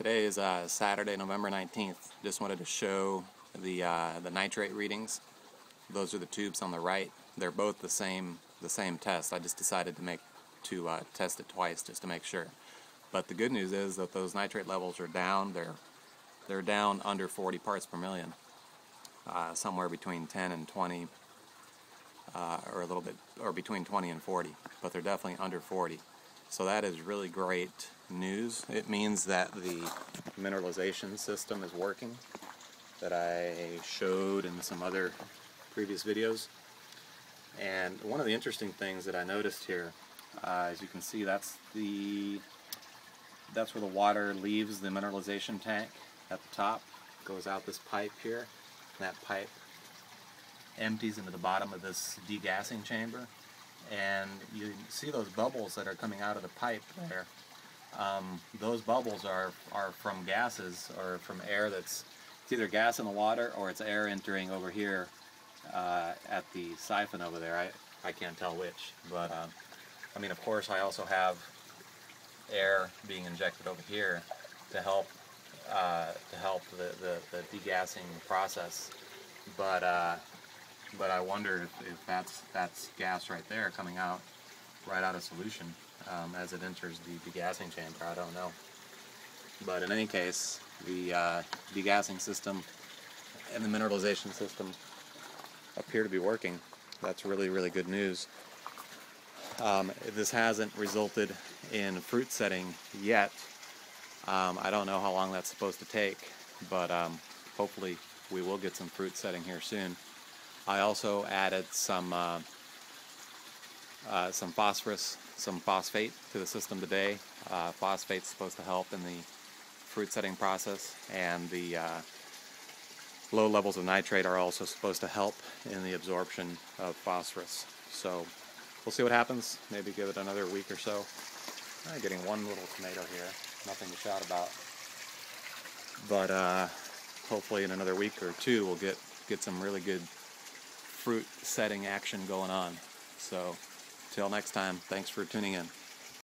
Today is uh, Saturday, November 19th. Just wanted to show the uh, the nitrate readings. Those are the tubes on the right. They're both the same the same test. I just decided to make to uh, test it twice just to make sure. But the good news is that those nitrate levels are down. They're they're down under 40 parts per million, uh, somewhere between 10 and 20, uh, or a little bit, or between 20 and 40. But they're definitely under 40. So that is really great news. It means that the mineralization system is working that I showed in some other previous videos. And one of the interesting things that I noticed here, uh, as you can see, that's the that's where the water leaves the mineralization tank at the top, goes out this pipe here, and that pipe empties into the bottom of this degassing chamber and you see those bubbles that are coming out of the pipe there. Um, those bubbles are, are from gases or from air that's it's either gas in the water or it's air entering over here uh, at the siphon over there. I, I can't tell which, but uh, I mean, of course, I also have air being injected over here to help uh, to help the, the, the, degassing process. But uh, but I wonder if, if, that's that's gas right there coming out right out of solution um, as it enters the degassing chamber. I don't know. But in any case, the uh, degassing system and the mineralization system appear to be working. That's really, really good news. Um, this hasn't resulted in fruit setting yet. Um, I don't know how long that's supposed to take, but um, hopefully we will get some fruit setting here soon. I also added some uh, uh, some phosphorus, some phosphate to the system today. Uh, phosphate's supposed to help in the fruit setting process, and the uh, low levels of nitrate are also supposed to help in the absorption of phosphorus. So we'll see what happens. Maybe give it another week or so. I'm getting one little tomato here, nothing to shout about. But uh, hopefully in another week or two we'll get get some really good fruit setting action going on. So, till next time, thanks for tuning in.